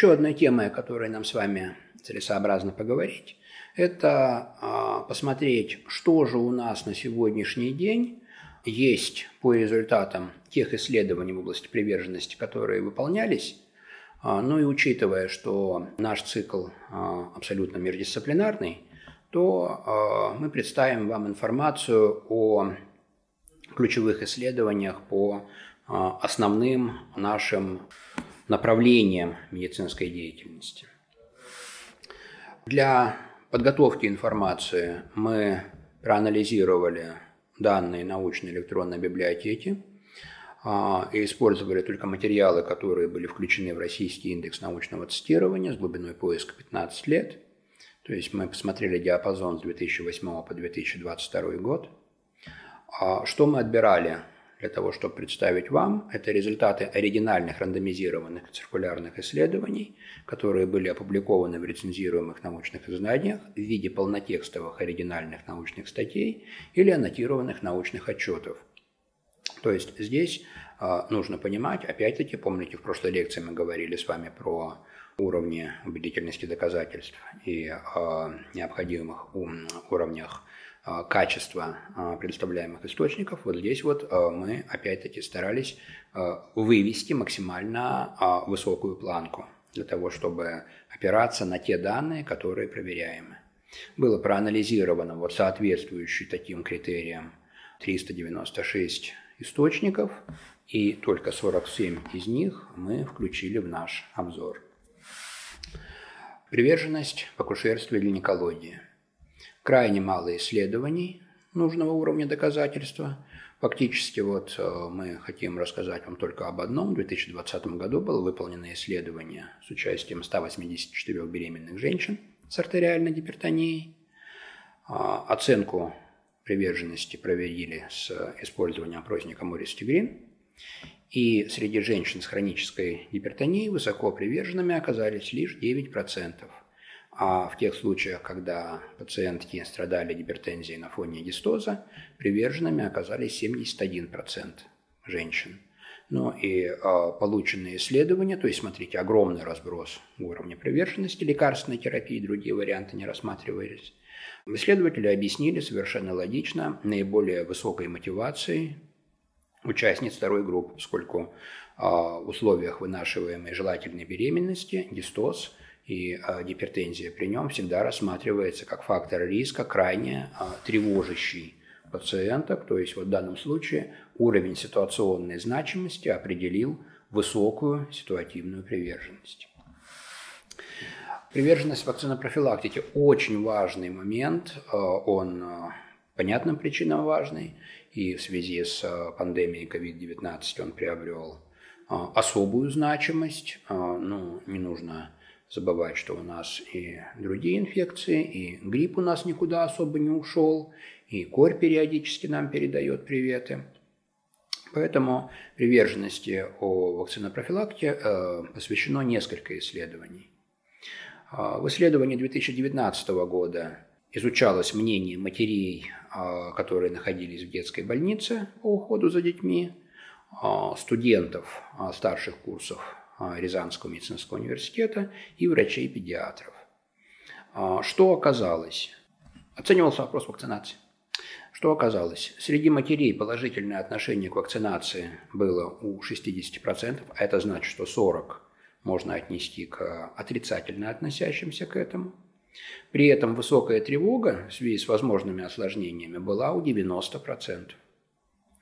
Еще одной темой, о которой нам с вами целесообразно поговорить, это а, посмотреть, что же у нас на сегодняшний день есть по результатам тех исследований в области приверженности, которые выполнялись, а, ну и учитывая, что наш цикл а, абсолютно междисциплинарный, то мы представим вам информацию о ключевых исследованиях по основным нашим направлениям медицинской деятельности. Для подготовки информации мы проанализировали данные научной электронной библиотеки а, и использовали только материалы, которые были включены в Российский индекс научного цитирования с глубиной поиска 15 лет. То есть мы посмотрели диапазон с 2008 по 2022 год. А, что мы отбирали для того, чтобы представить вам. Это результаты оригинальных рандомизированных циркулярных исследований, которые были опубликованы в рецензируемых научных изданиях в виде полнотекстовых оригинальных научных статей или аннотированных научных отчетов. То есть здесь э, нужно понимать, опять-таки, помните, в прошлой лекции мы говорили с вами про уровни убедительности доказательств и э, необходимых уровнях а, качества а, предоставляемых источников, вот здесь вот а, мы опять-таки старались вывести максимально высокую планку для того, чтобы опираться на те данные, которые проверяемы. Было проанализировано вот соответствующие таким критериям 396 источников, и только 47 из них мы включили в наш обзор. Приверженность по кушерству и гинекологии – крайне мало исследований нужного уровня доказательства. Фактически вот э, мы хотим рассказать вам только об одном. В 2020 году было выполнено исследование с участием 184 беременных женщин с артериальной гипертонией. А, оценку приверженности провели с использованием опросника Морис Тигрин. И среди женщин с хронической гипертонией высоко приверженными оказались лишь 9%. А в тех случаях, когда пациентки страдали гипертензией на фоне дистоза, приверженными оказались 71% женщин. Ну и э, полученные исследования, то есть, смотрите, огромный разброс уровня приверженности лекарственной терапии, другие варианты не рассматривались. Исследователи объяснили совершенно логично наиболее высокой мотивацией участниц второй группы, поскольку э, в условиях вынашиваемой желательной беременности дистоз – и а, гипертензия при нем всегда рассматривается как фактор риска, крайне а, тревожащий пациенток. То есть вот в данном случае уровень ситуационной значимости определил высокую ситуативную приверженность. Приверженность вакцинопрофилактике – очень важный момент, а, он понятным причинам важный, и в связи с пандемией COVID-19 он приобрел особую значимость. Ну, не нужно забывать, что у нас и другие инфекции, и грипп у нас никуда особо не ушел, и корь периодически нам передает приветы. Поэтому приверженности о вакцинопрофилактике э, посвящено несколько исследований. Э, в исследовании 2019 года изучалось мнение матерей, э, которые находились в детской больнице по уходу за детьми, студентов старших курсов Рязанского медицинского университета и врачей-педиатров. А, что оказалось? Оценивался вопрос вакцинации. Что оказалось? Среди матерей положительное отношение к вакцинации было у 60%, а это значит, что 40% можно отнести к отрицательно относящимся к этому. При этом высокая тревога в связи с возможными осложнениями была у 90%.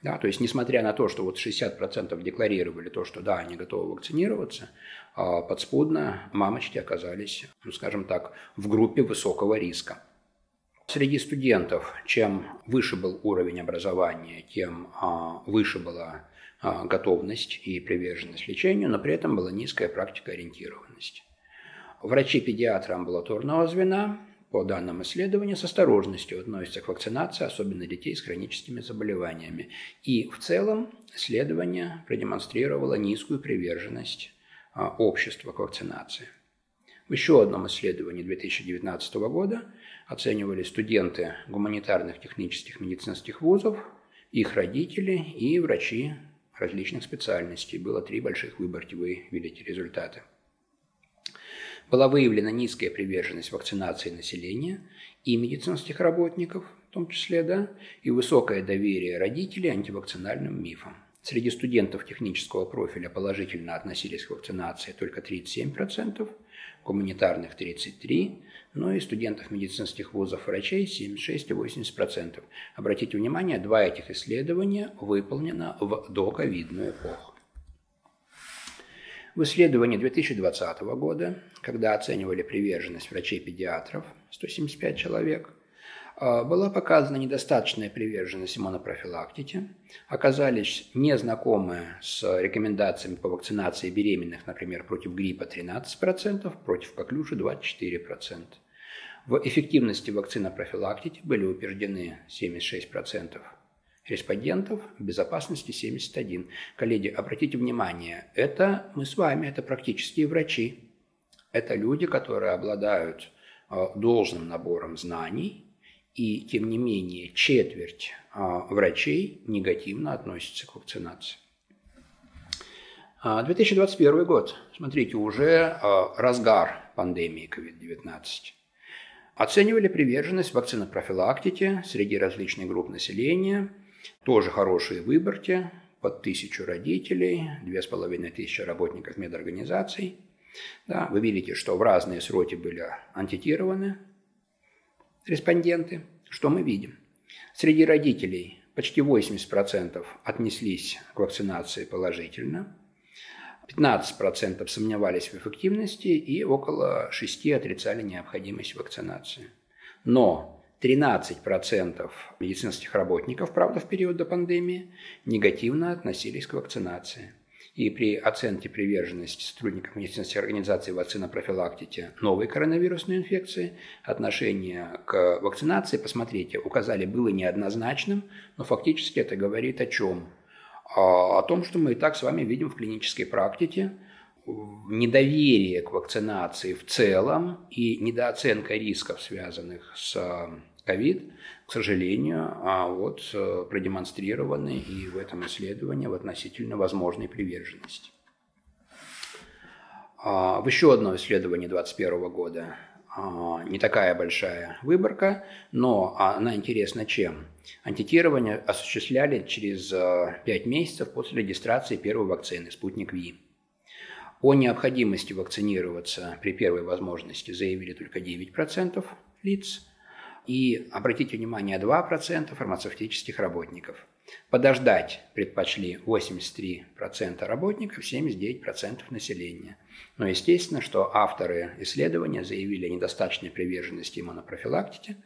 Да, то есть, несмотря на то, что вот 60% декларировали то, что да, они готовы вакцинироваться, а подспудно мамочки оказались, ну, скажем так, в группе высокого риска. Среди студентов, чем выше был уровень образования, тем а, выше была а, готовность и приверженность лечению, но при этом была низкая практика ориентированности. Врачи-педиатры амбулаторного звена по данным исследования, с осторожностью относятся к вакцинации, особенно детей с хроническими заболеваниями. И в целом исследование продемонстрировало низкую приверженность а, общества к вакцинации. В еще одном исследовании 2019 года оценивали студенты гуманитарных технических медицинских вузов, их родители и врачи различных специальностей. Было три больших выборки, вы видите результаты. Была выявлена низкая приверженность вакцинации населения и медицинских работников, в том числе, да, и высокое доверие родителей антивакцинальным мифам. Среди студентов технического профиля положительно относились к вакцинации только 37%, гуманитарных 33%, но и студентов медицинских вузов врачей 76 и 80%. Обратите внимание, два этих исследования выполнено в доковидную эпоху. В исследовании 2020 года, когда оценивали приверженность врачей-педиатров, 175 человек, а, была показана недостаточная приверженность иммунопрофилактике, оказались незнакомые с рекомендациями по вакцинации беременных, например, против гриппа 13%, против коклюши 24%. В эффективности вакцинопрофилактики были утверждены 76% респондентов, безопасности 71. Коллеги, обратите внимание, это мы с вами, это практические врачи. Это люди, которые обладают а, должным набором знаний, и тем не менее четверть а, врачей негативно относится к вакцинации. 2021 а, год. Смотрите, уже разгар пандемии COVID-19. Оценивали приверженность вакцинопрофилактике среди различных групп населения. Тоже хорошие выборки. Под тысячу родителей, две с половиной тысячи работников медорганизаций. Да, вы видите, что в разные сроки были антитированы респонденты, что мы видим? Среди родителей почти 80% отнеслись к вакцинации положительно, 15% сомневались в эффективности и около 6% отрицали необходимость вакцинации. Но 13% медицинских работников, правда, в период до пандемии, негативно относились к вакцинации и при оценке приверженности сотрудников медицинских организаций вакцинопрофилактике новой коронавирусной инфекции, отношение к вакцинации, посмотрите, указали, было неоднозначным, но фактически это говорит о чем? О том, что мы и так с вами видим в клинической практике, недоверие к вакцинации в целом и недооценка рисков, связанных с ковид, к сожалению, а вот э, продемонстрированы и в этом исследовании в относительно возможной приверженности. А, в еще одно исследование 2021 года а, не такая большая выборка, но она интересна чем? Антитирование осуществляли через 5 э, месяцев после регистрации первой вакцины «Спутник Ви». О необходимости вакцинироваться при первой возможности заявили только 9% лиц, и, обратите внимание, 2% фармацевтических работников. Подождать предпочли 83% работников, 79% населения. Но естественно, что авторы исследования заявили о недостаточной приверженности иммунопрофилактике,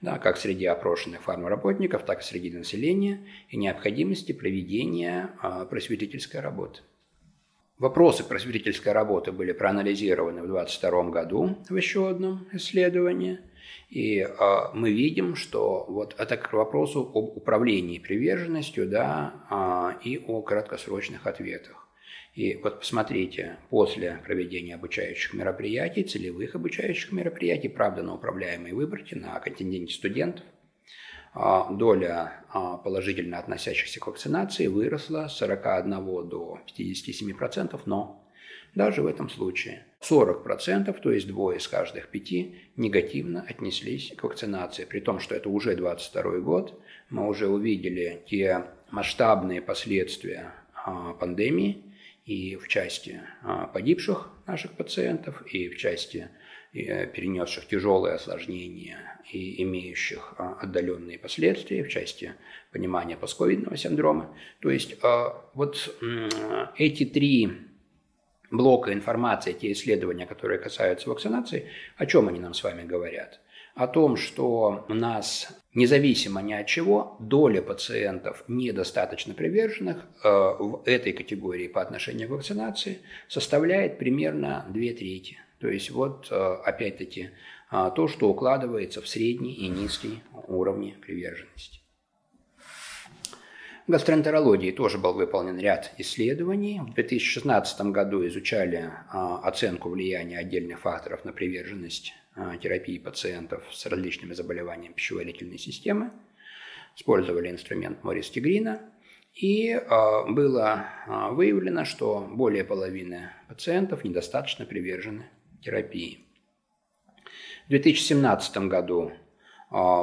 да, как среди опрошенных фармработников, так и среди населения, и необходимости проведения э, просветительской работы. Вопросы просветительской работы были проанализированы в 2022 году в еще одном исследовании – и э, мы видим, что вот это к вопросу об управлении приверженностью да, э, и о краткосрочных ответах. И вот посмотрите, после проведения обучающих мероприятий, целевых обучающих мероприятий, правда, на управляемой выборке, на контингенте студентов, доля положительно относящихся к вакцинации выросла с 41 до 57%, но даже в этом случае 40%, то есть двое из каждых пяти, негативно отнеслись к вакцинации. При том, что это уже 22 год, мы уже увидели те масштабные последствия а, пандемии и в части а, погибших наших пациентов, и в части перенесших тяжелые осложнения и имеющих а, отдаленные последствия в части понимания постковидного синдрома. То есть вот эти три блока информации, те исследования, которые касаются вакцинации, о чем они нам с вами говорят? О том, что у нас, независимо ни от чего, доля пациентов недостаточно приверженных э, в этой категории по отношению к вакцинации составляет примерно две трети. То есть вот э, опять-таки э, то, что укладывается в средний и низкий уровни приверженности. В гастроэнтерологии тоже был выполнен ряд исследований. В 2016 году изучали а, оценку влияния отдельных факторов на приверженность терапии пациентов с различными заболеваниями пищеварительной системы. Использовали инструмент Морис Тигрина. И было выявлено, что более половины пациентов недостаточно привержены терапии. В 2017 году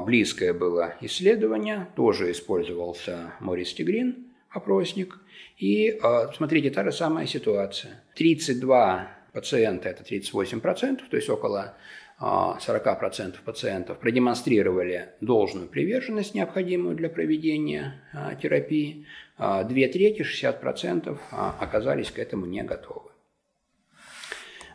близкое было исследование, тоже использовался Морис Тигрин, опросник. И смотрите, та же самая ситуация. 32 пациента, это 38%, то есть около 40% пациентов продемонстрировали должную приверженность, необходимую для проведения терапии. Две трети, 60% оказались к этому не готовы.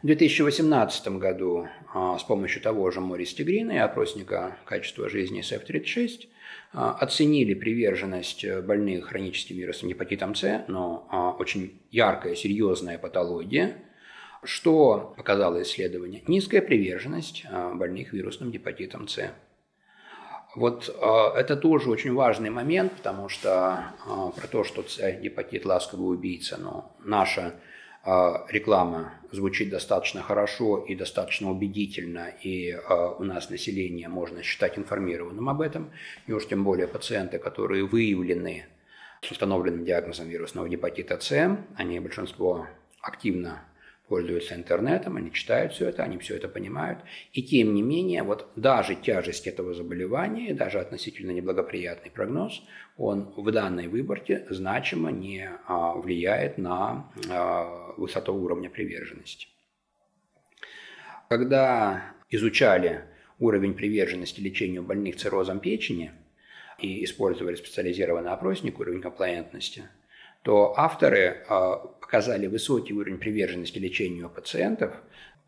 В 2018 году с помощью того же Морис Тигрина и опросника качества жизни SF-36 оценили приверженность больных хроническим вирусом гепатитом С, но очень яркая, серьезная патология – что показало исследование? Низкая приверженность а, больных вирусным гепатитом С. Вот а, это тоже очень важный момент, потому что а, про то, что С гепатит ласковый убийца, но наша реклама звучит достаточно хорошо и достаточно убедительно, и у нас население можно считать информированным об этом, и уж тем более пациенты, которые выявлены с установленным диагнозом вирусного гепатита С, они большинство активно пользуются интернетом, они читают все это, они все это понимают. И тем не менее, вот даже тяжесть этого заболевания, даже относительно неблагоприятный прогноз, он в данной выборке значимо не а, влияет на а, высоту уровня приверженности. Когда изучали уровень приверженности лечению больных циррозом печени и использовали специализированный опросник уровень комплаентности, то авторы а, показали высокий уровень приверженности лечению пациентов,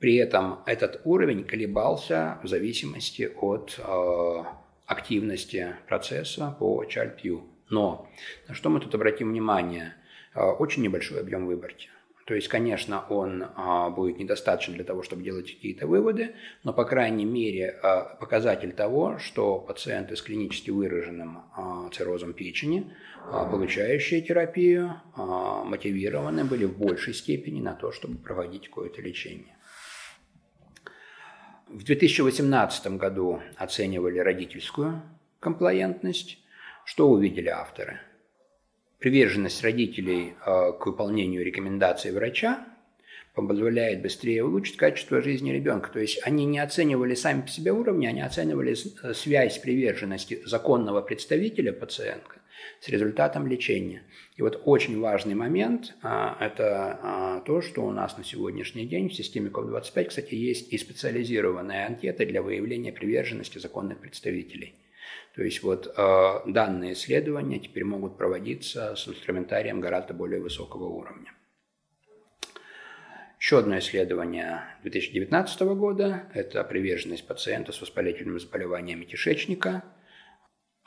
при этом этот уровень колебался в зависимости от э, активности процесса по Child-Pugh. Но на что мы тут обратим внимание? Э, очень небольшой объем выборки. То есть, конечно, он а, будет недостаточен для того, чтобы делать какие-то выводы, но, по крайней мере, а, показатель того, что пациенты с клинически выраженным а, циррозом печени, получающие терапию, мотивированы были в большей степени на то, чтобы проводить какое-то лечение. В 2018 году оценивали родительскую комплаентность. Что увидели авторы? Приверженность родителей э, к выполнению рекомендаций врача позволяет быстрее улучшить качество жизни ребенка. То есть они не оценивали сами по себе уровни, они оценивали э, связь приверженности законного представителя пациента с результатом лечения. И вот очень важный момент а, – это а, то, что у нас на сегодняшний день в системе COP25, кстати, есть и специализированная анкета для выявления приверженности законных представителей – то есть вот э, данные исследования теперь могут проводиться с инструментарием гораздо более высокого уровня. Еще одно исследование 2019 года – это приверженность пациента с воспалительными заболеваниями кишечника.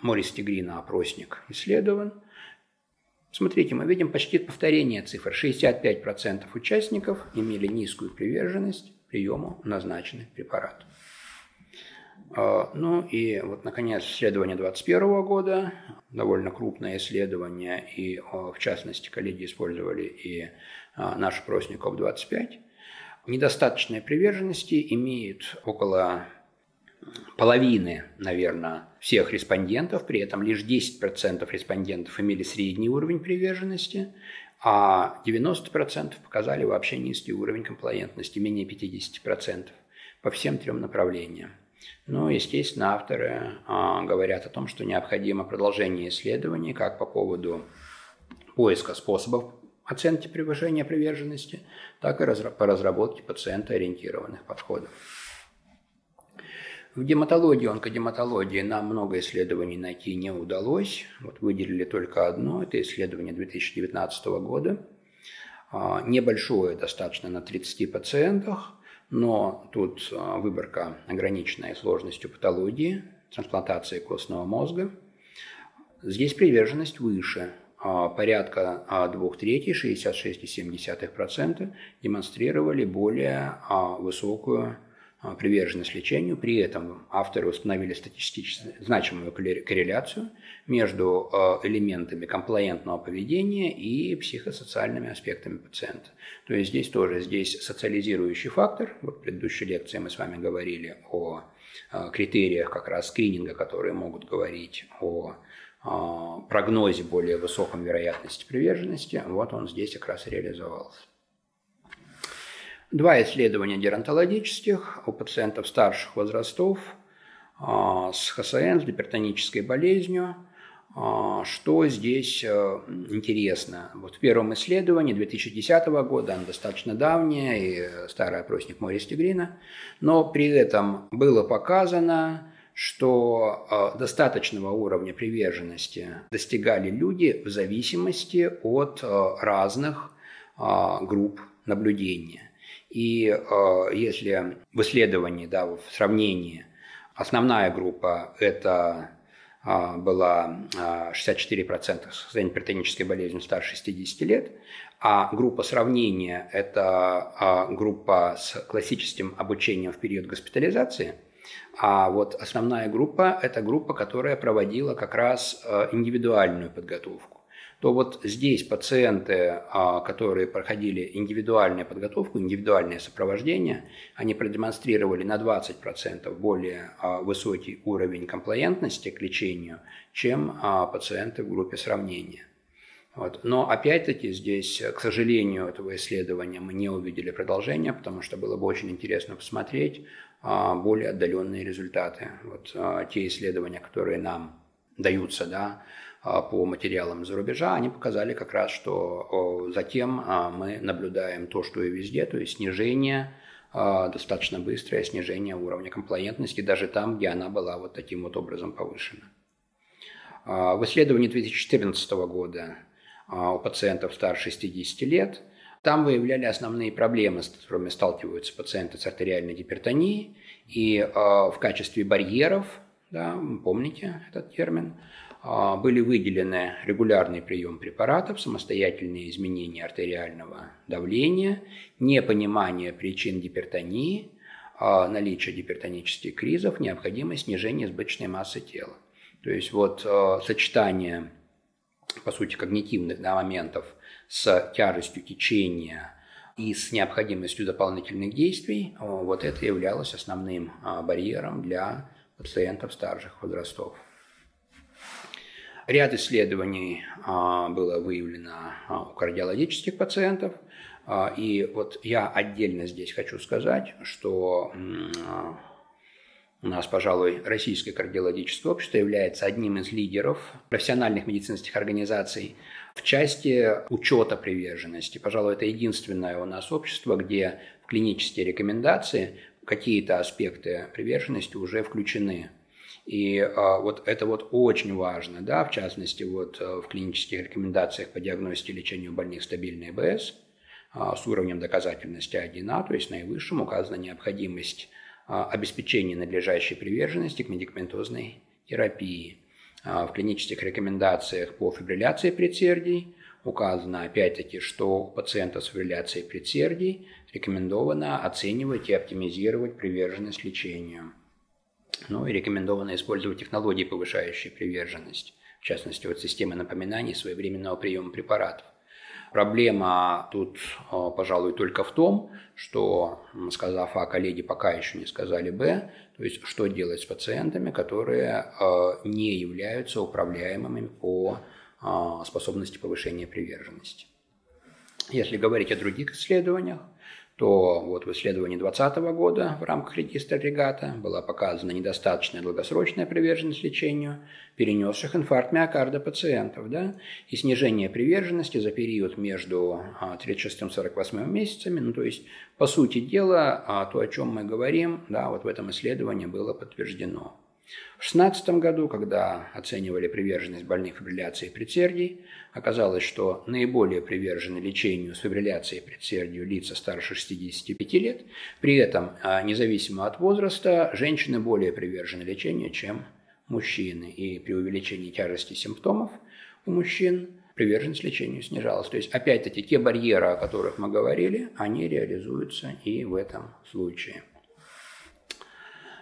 Морис Тигрина опросник исследован. Смотрите, мы видим почти повторение цифр. 65% участников имели низкую приверженность приему назначенных препаратов. А, ну и вот, наконец, исследование 2021 года, довольно крупное исследование, и в частности коллеги использовали и а, наш опросник ОП-25. Недостаточной приверженности имеет около половины, наверное, всех респондентов, при этом лишь 10% респондентов имели средний уровень приверженности, а 90% показали вообще низкий уровень комплаентности, менее 50% по всем трем направлениям. Ну, естественно, авторы а, говорят о том, что необходимо продолжение исследований как по поводу поиска способов оценки превышения приверженности, так и по разработке пациентоориентированных подходов. В гематологии, онкогематологии нам много исследований найти не удалось. Вот выделили только одно, это исследование 2019 года. А, небольшое достаточно на 30 пациентах, но тут а, выборка ограниченная сложностью патологии, трансплантации костного мозга. Здесь приверженность выше. А, порядка а, двух третей, 66,7% демонстрировали более высокую приверженность лечению. При этом авторы установили статистически значимую корреляцию между а, элементами комплаентного поведения и психосоциальными аспектами пациента. То есть здесь тоже здесь социализирующий фактор. Вот в предыдущей лекции мы с вами говорили о а, критериях как раз скрининга, которые могут говорить о прогнозе более высоком вероятности приверженности. Вот он здесь как раз реализовался. Два исследования геронтологических у пациентов старших возрастов а, с ХСН, с гипертонической болезнью. А, что здесь э, интересно? Вот в первом исследовании 2010 года, оно достаточно давнее, и старый опросник Морис Тигрина, но при этом было показано, что э, достаточного уровня приверженности достигали люди в зависимости от э, разных групп наблюдения. И э, если в исследовании, да, в сравнении, основная группа – это э, была э, 64% состояния перитонической болезни старше 60 лет, а группа сравнения – это э, группа с классическим обучением в период госпитализации – а вот основная группа – это группа, которая проводила как раз э, индивидуальную подготовку то вот здесь пациенты, а, которые проходили индивидуальную подготовку, индивидуальное сопровождение, они продемонстрировали на 20% более а, высокий уровень комплаентности к лечению, чем а, пациенты в группе сравнения. Вот. Но опять-таки здесь, к сожалению, этого исследования мы не увидели продолжения, потому что было бы очень интересно посмотреть более отдаленные результаты. Вот те исследования, которые нам даются, да, по материалам за рубежа, они показали как раз, что затем а, мы наблюдаем то, что и везде, то есть снижение, а, достаточно быстрое снижение уровня комплаентности, даже там, где она была вот таким вот образом повышена. В исследовании 2014 года у пациентов старше 60 лет там выявляли основные проблемы, с которыми сталкиваются пациенты с артериальной гипертонией. И в качестве барьеров, да, помните этот термин, а, были выделены регулярный прием препаратов, самостоятельные изменения артериального давления, непонимание причин гипертонии, а, наличие гипертонических кризов, необходимость снижения избыточной массы тела. То есть вот а, сочетание, по сути, когнитивных да, моментов с тяжестью течения и с необходимостью дополнительных действий, вот это являлось основным барьером для пациентов старших возрастов. Ряд исследований а, было выявлено а, у кардиологических пациентов. А, и вот я отдельно здесь хочу сказать, что у нас, пожалуй, Российское кардиологическое общество является одним из лидеров профессиональных медицинских организаций в части учета приверженности. Пожалуй, это единственное у нас общество, где в клинические рекомендации какие-то аспекты приверженности уже включены и а, вот это вот очень важно, да, в частности, вот э, в клинических рекомендациях по диагностике и лечению больных стабильной БС а, с уровнем доказательности 1А, то есть наивысшим, указана необходимость а, обеспечения надлежащей приверженности к медикаментозной терапии. А, в клинических рекомендациях по фибрилляции предсердий указано, опять-таки, что у пациента с фибрилляцией предсердий рекомендовано оценивать и оптимизировать приверженность лечению. Ну и рекомендовано использовать технологии, повышающие приверженность, в частности, вот системы напоминаний своевременного приема препаратов. Проблема тут, э, пожалуй, только в том, что, сказав А, коллеги пока еще не сказали Б, то есть что делать с пациентами, которые э, не являются управляемыми по э, способности повышения приверженности. Если говорить о других исследованиях, то вот в исследовании 2020 года в рамках регистра регата была показана недостаточная долгосрочная приверженность лечению перенесших инфаркт миокарда пациентов, да, и снижение приверженности за период между 36 и 48 месяцами, ну то есть, по сути дела, а, то, о чем мы говорим, да, вот в этом исследовании было подтверждено. В 2016 году, когда оценивали приверженность больных фибрилляцией предсердий, оказалось, что наиболее привержены лечению с фибрилляцией предсердию лица старше 65 лет. При этом, а, независимо от возраста, женщины более привержены лечению, чем мужчины. И при увеличении тяжести симптомов у мужчин приверженность лечению снижалась. То есть, опять-таки, те барьеры, о которых мы говорили, они реализуются и в этом случае.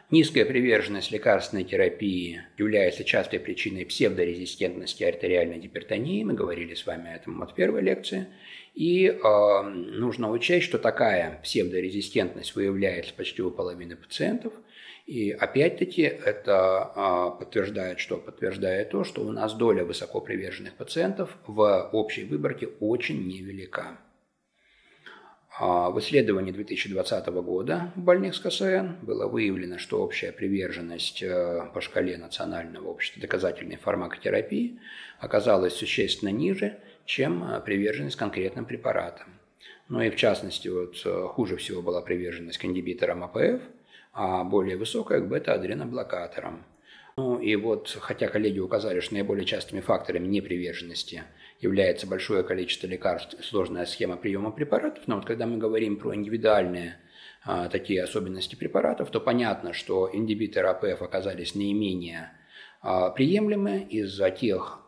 Низкая приверженность лекарственной терапии является частой причиной псевдорезистентности артериальной гипертонии. Мы говорили с вами о этом от первой лекции. И э, нужно учесть, что такая псевдорезистентность выявляется почти у половины пациентов. И опять-таки это э, подтверждает что? Подтверждает то, что у нас доля высоко приверженных пациентов в общей выборке очень невелика. А в исследовании 2020 года больных с КСН было выявлено, что общая приверженность э, по шкале Национального общества доказательной фармакотерапии оказалась существенно ниже, чем э, приверженность конкретным препаратам. Ну и в частности, вот э, хуже всего была приверженность к ингибиторам АПФ, а более высокая к бета-адреноблокаторам. Ну и вот, хотя коллеги указали, что наиболее частыми факторами неприверженности является большое количество лекарств сложная схема приема препаратов, но вот когда мы говорим про индивидуальные а, такие особенности препаратов, то понятно, что ингибиторы АПФ оказались наименее а, приемлемы из-за тех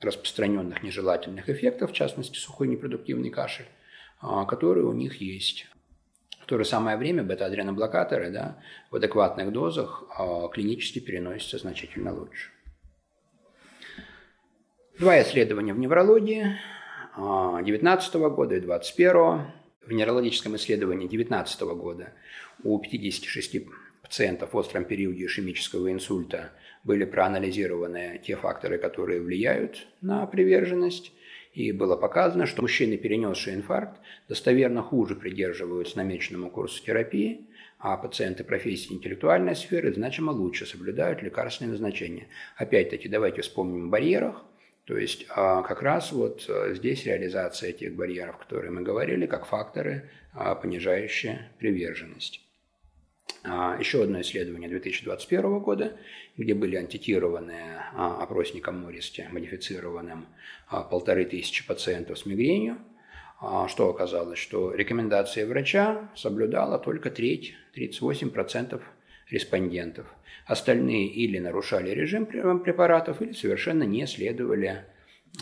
распространенных нежелательных эффектов, в частности сухой непродуктивный кашель, а, которые у них есть. В то же самое время бета-адреноблокаторы да, в адекватных дозах а, клинически переносятся значительно лучше. Два исследования в неврологии 2019 а, года и 2021. В нейрологическом исследовании 2019 года у 56 пациентов в остром периоде ишемического инсульта были проанализированы те факторы, которые влияют на приверженность и было показано, что мужчины, перенесшие инфаркт, достоверно хуже придерживаются намеченному курсу терапии, а пациенты профессии интеллектуальной сферы значимо лучше соблюдают лекарственные назначения. Опять-таки, давайте вспомним о барьерах. То есть а, как раз вот а, здесь реализация этих барьеров, которые мы говорили, как факторы, а, понижающие приверженность. А, еще одно исследование 2021 года, где были антитированы опросником Мористи, модифицированным, полторы тысячи пациентов с мигренью. Что оказалось? Что рекомендации врача соблюдала только треть, 38% респондентов. Остальные или нарушали режим препаратов, или совершенно не следовали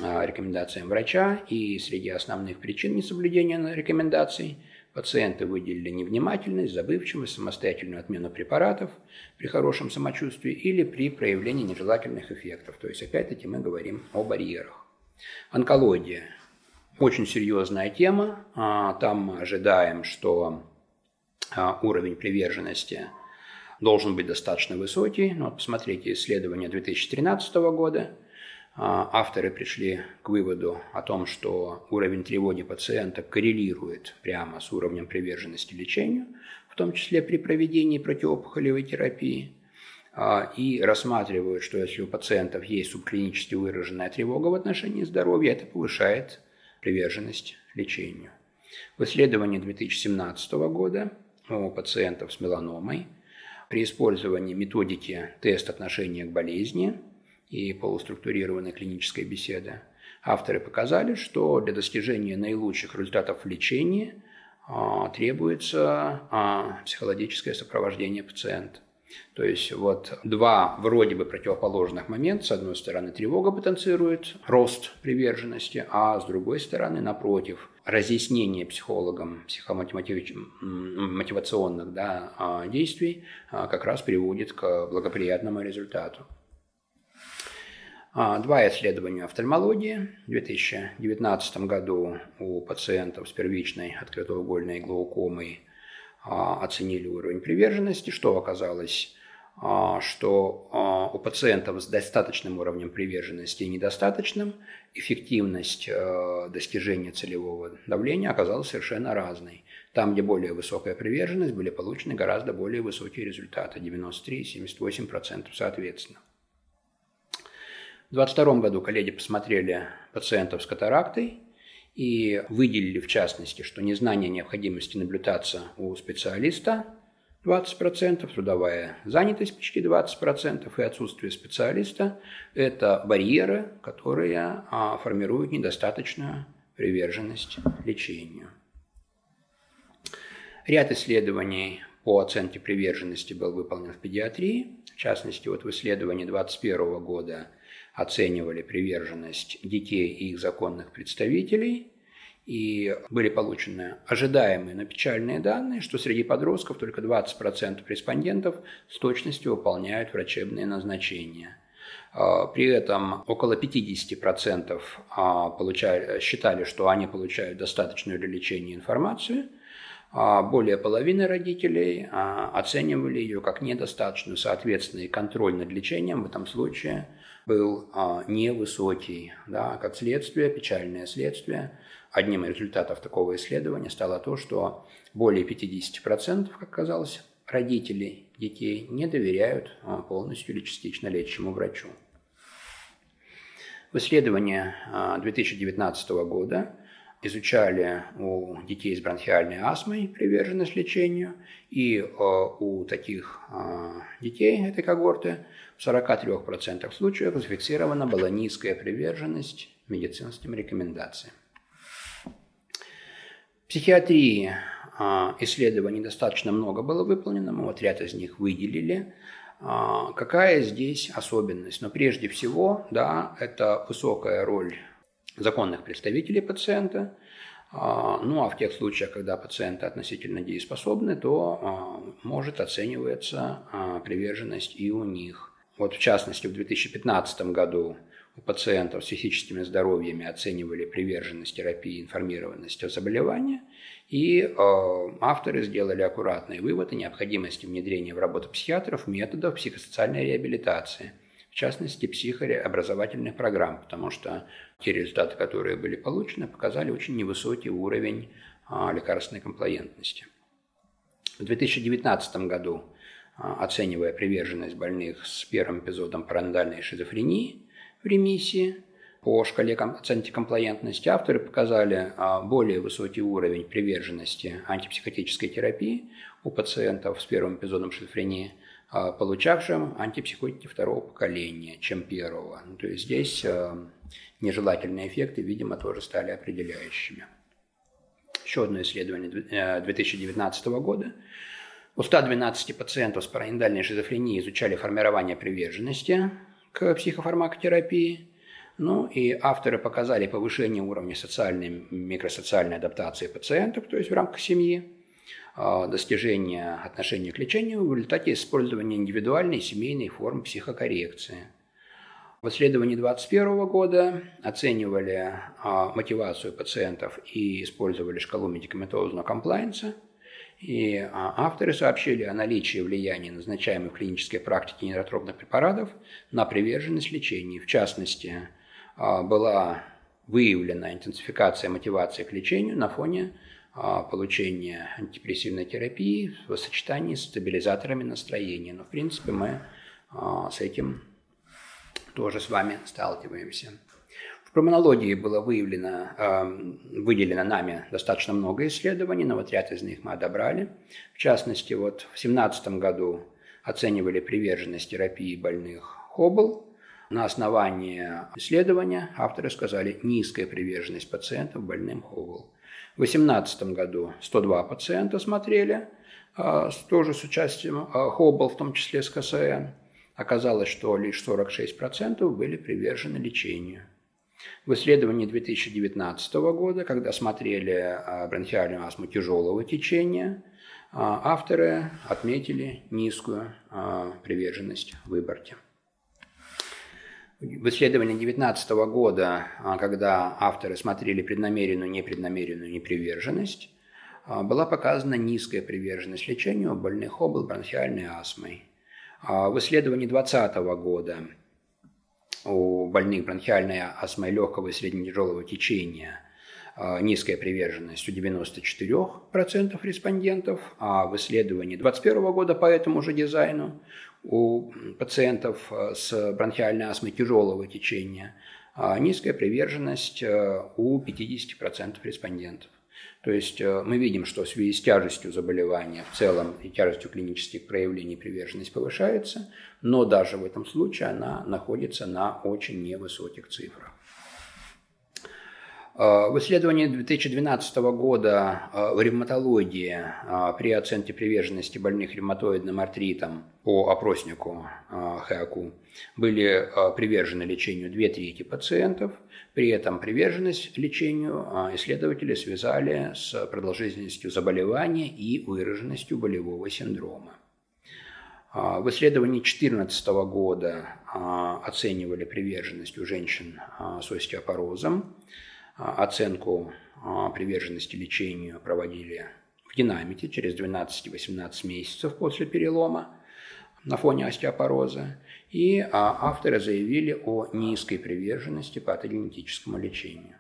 рекомендациям врача. И среди основных причин несоблюдения рекомендаций – Пациенты выделили невнимательность, забывчивость, самостоятельную отмену препаратов при хорошем самочувствии или при проявлении нежелательных эффектов. То есть, опять-таки, мы говорим о барьерах. Онкология. Очень серьезная тема. А, там ожидаем, что а, уровень приверженности должен быть достаточно высокий. Ну, вот посмотрите исследование 2013 года – а, авторы пришли к выводу о том, что уровень тревоги пациента коррелирует прямо с уровнем приверженности лечению, в том числе при проведении противоопухолевой терапии, а, и рассматривают, что если у пациентов есть субклинически выраженная тревога в отношении здоровья, это повышает приверженность лечению. В исследовании 2017 года у пациентов с меланомой при использовании методики тест отношения к болезни – и полуструктурированной клинической беседы, авторы показали, что для достижения наилучших результатов лечения а, требуется а, психологическое сопровождение пациента. То есть вот два вроде бы противоположных момента. С одной стороны, тревога потенцирует рост приверженности, а с другой стороны, напротив, разъяснение психологом психомотивационных да, а, действий как раз приводит к благоприятному результату. А, два исследования офтальмологии. В 2019 году у пациентов с первичной открытоугольной глаукомой а, оценили уровень приверженности, что оказалось, а, что у пациентов с достаточным уровнем приверженности и недостаточным эффективность достижения целевого давления оказалась совершенно разной. Там, где более высокая приверженность, были получены гораздо более высокие результаты, 93 и 78% соответственно. В 2022 году коллеги посмотрели пациентов с катарактой и выделили в частности, что незнание необходимости наблюдаться у специалиста 20%, трудовая занятость почти 20% и отсутствие специалиста – это барьеры, которые а, формируют недостаточную приверженность лечению. Ряд исследований по оценке приверженности был выполнен в педиатрии. В частности, вот в исследовании 2021 года – оценивали приверженность детей и их законных представителей, и были получены ожидаемые, но печальные данные, что среди подростков только 20% респондентов с точностью выполняют врачебные назначения. А, при этом около 50% а, получали, считали, что они получают достаточную для лечения информацию, а более половины родителей оценивали ее как недостаточную, соответственно, и контроль над лечением в этом случае – был невысокий. Да, как следствие, печальное следствие, одним из результатов такого исследования стало то, что более 50%, как казалось, родителей детей не доверяют а, полностью или частично лечащему врачу. В исследовании 2019 года изучали у детей с бронхиальной астмой приверженность лечению, и э, у таких детей этой когорты в 43% случаев зафиксирована была низкая приверженность медицинским рекомендациям. Психиатрии э, исследований достаточно много было выполнено, мы вот ряд из них выделили. Какая здесь особенность? Но прежде всего, да, это высокая роль законных представителей пациента. А, ну а в тех случаях, когда пациенты относительно дееспособны, то а, может оцениваться а, приверженность и у них. Вот в частности, в 2015 году пациентов с психическими здоровьями оценивали приверженность терапии информированность о заболевании, и авторы сделали аккуратные выводы о необходимости внедрения в работу психиатров методов психосоциальной реабилитации – в частности, психообразовательных программ, потому что те результаты, которые были получены, показали очень невысокий уровень а, лекарственной комплаентности. В 2019 году, а, оценивая приверженность больных с первым эпизодом параноидальной шизофрении в ремиссии, по шкале оценки комплаентности авторы показали а, более высокий уровень приверженности антипсихотической терапии у пациентов с первым эпизодом шизофрении – а, получавшим антипсихотики второго поколения, чем первого. Ну, то есть здесь а, нежелательные эффекты, видимо, тоже стали определяющими. Еще одно исследование 2019 э, года. У 112 пациентов с параноидальной шизофренией изучали формирование приверженности к психофармакотерапии. Ну и авторы показали повышение уровня социальной микросоциальной адаптации пациентов, то есть в рамках семьи, а, достижения отношения к лечению в результате использования индивидуальной семейной формы психокоррекции. В исследовании 2021 года оценивали а, мотивацию пациентов и использовали шкалу медикаментозного комплайенса. И а, авторы сообщили о наличии влияния назначаемых в клинической практике нейротропных препаратов на приверженность лечению. В частности, была выявлена интенсификация мотивации к лечению на фоне а, получения антидепрессивной терапии в сочетании с стабилизаторами настроения. Но, в принципе, мы а, с этим тоже с вами сталкиваемся. В пульмонологии было выявлено, а, выделено нами достаточно много исследований, но вот ряд из них мы одобрали. В частности, вот в 2017 году оценивали приверженность терапии больных Хоббл. На основании исследования авторы сказали низкая приверженность пациентов больным Хоббл. В 2018 году 102 пациента смотрели, а, тоже с участием а, Хоббл, в том числе с КСН. Оказалось, что лишь 46% были привержены лечению. В исследовании 2019 года, когда смотрели а, бронхиальную астму тяжелого течения, авторы отметили низкую приверженность выборке. В исследовании 2019 года, а, когда авторы смотрели преднамеренную, непреднамеренную неприверженность, а, была показана низкая приверженность лечению больных обл бронхиальной астмой. А в исследовании 2020 года у больных бронхиальной астмой легкого и среднетяжелого течения низкая приверженность у 94% респондентов, а в исследовании 2021 года по этому же дизайну у пациентов э, с бронхиальной астмой тяжелого течения, а низкая приверженность у 50% респондентов. То есть э, мы видим, что в связи с тяжестью заболевания в целом и тяжестью клинических проявлений приверженность повышается, но даже в этом случае она находится на очень невысоких цифрах. Э, в исследовании 2012 года э, в ревматологии э, при оценке приверженности больных ревматоидным артритом по опроснику ХАКУ были привержены лечению две трети пациентов. При этом приверженность лечению исследователи связали с продолжительностью заболевания и выраженностью болевого синдрома. В исследовании 2014 года оценивали приверженность у женщин с остеопорозом. А, оценку а, приверженности лечению проводили в динамике через 12-18 месяцев после перелома. на фоне остеопороза, и а, авторы заявили о низкой приверженности патогенетическому лечению.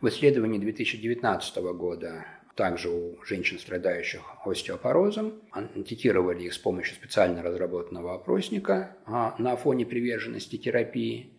В исследовании 2019 года также у женщин, страдающих остеопорозом, анкетировали их с помощью специально разработанного опросника на фоне приверженности терапии.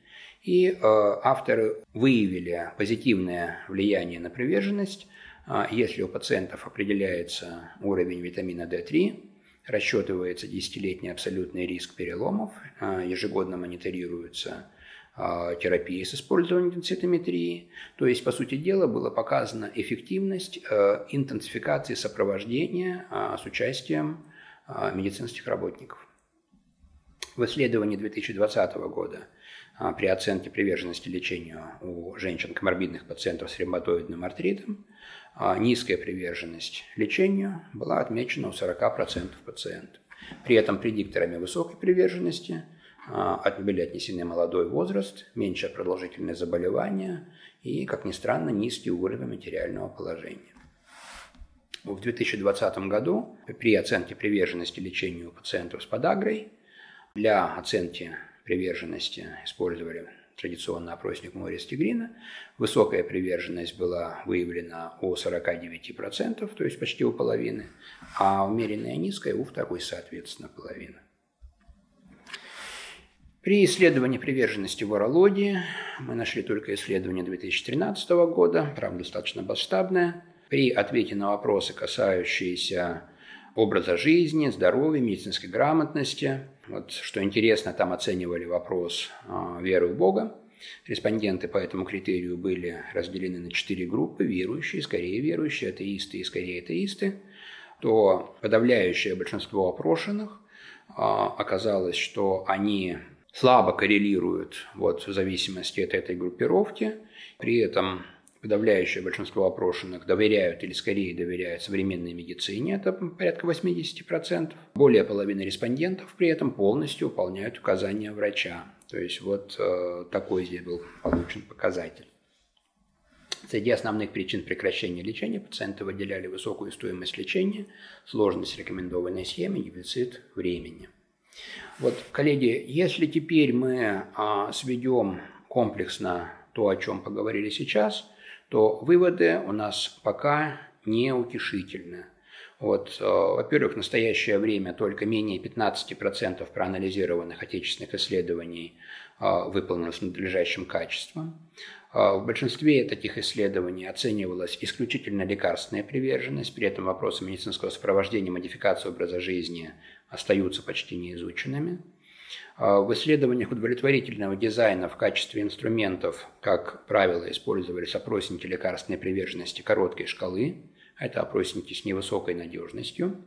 И э, авторы выявили позитивное влияние на приверженность, а, если у пациентов определяется уровень витамина D3, расчетывается десятилетний абсолютный риск переломов, а, ежегодно мониторируется а, терапии с использованием цитометрии. То есть, по сути дела, была показана эффективность а, интенсификации сопровождения с участием медицинских работников. В исследовании 2020 года при оценке приверженности лечению у женщин коморбидных пациентов с ревматоидным артритом а низкая приверженность лечению была отмечена у 40% пациентов. При этом предикторами высокой приверженности а, были отнесены молодой возраст, меньшее продолжительное заболевание и, как ни странно, низкий уровень материального положения. В 2020 году при оценке приверженности лечению пациентов с подагрой для оценки приверженности использовали традиционный опросник Морис Тигрина. Высокая приверженность была выявлена у 49%, то есть почти у половины, а умеренная низкая у второй, соответственно, половины. При исследовании приверженности в урологии мы нашли только исследование 2013 года, правда, достаточно масштабное. При ответе на вопросы, касающиеся образа жизни, здоровья, медицинской грамотности. Вот, что интересно, там оценивали вопрос э, веры в Бога. Респонденты по этому критерию были разделены на четыре группы – верующие, скорее верующие, атеисты и скорее атеисты. То подавляющее большинство опрошенных э, оказалось, что они слабо коррелируют вот, в зависимости от этой группировки. При этом подавляющее большинство опрошенных доверяют или скорее доверяют современной медицине, это порядка 80%. Более половины респондентов при этом полностью выполняют указания врача. То есть вот э, такой здесь был получен показатель. Среди основных причин прекращения лечения пациенты выделяли высокую стоимость лечения, сложность рекомендованной схемы, дефицит времени. Вот, коллеги, если теперь мы а, сведем комплексно то, о чем поговорили сейчас – то выводы у нас пока неутешительны. Вот, э, во-первых, в настоящее время только менее 15% проанализированных отечественных исследований э, выполнено с надлежащим качеством. Э, в большинстве таких исследований оценивалась исключительно лекарственная приверженность, при этом вопросы медицинского сопровождения модификации образа жизни остаются почти неизученными. А, в исследованиях удовлетворительного дизайна в качестве инструментов, как правило, использовались опросники лекарственной приверженности короткой шкалы. Это опросники с невысокой надежностью.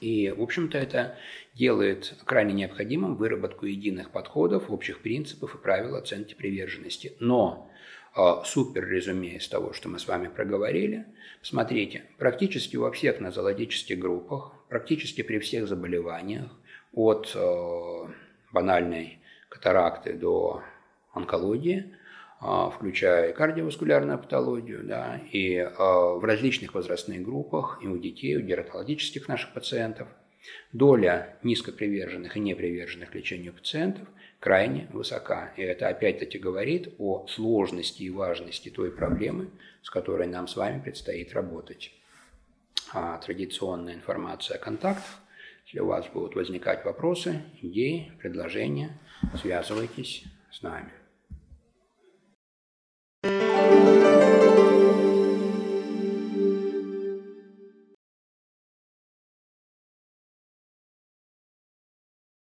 И, в общем-то, это делает крайне необходимым выработку единых подходов, общих принципов и правил оценки приверженности. Но э, супер резюме из того, что мы с вами проговорили, смотрите, практически во всех нозологических группах, практически при всех заболеваниях, от э, банальной катаракты до онкологии, а, включая кардиоваскулярную патологию, да, и а, в различных возрастных группах, и у детей, у гератологических наших пациентов, доля низкоприверженных и неприверженных лечению пациентов крайне высока. И это опять-таки говорит о сложности и важности той проблемы, с которой нам с вами предстоит работать. А традиционная информация о контактах если у вас будут возникать вопросы, идеи, предложения, связывайтесь с нами.